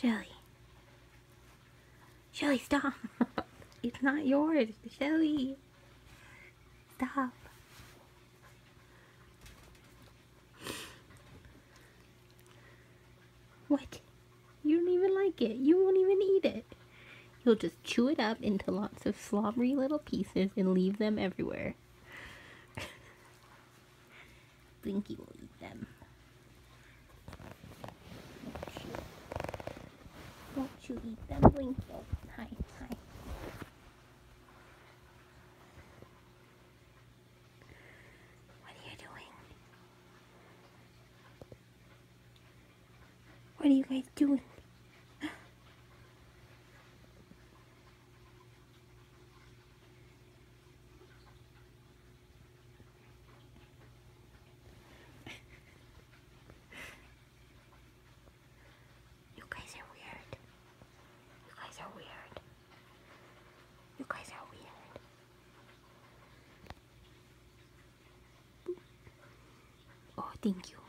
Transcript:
Shelly. Shelly, stop. it's not yours. Shelly. Stop. What? You don't even like it. You won't even eat it. You'll just chew it up into lots of slobbery little pieces and leave them everywhere. Blinky will eat them. Won't eat them? Oh, hi, hi. What are you doing? What are you guys doing? You guys are weird. You guys are weird. You guys are weird. Oh, thank you.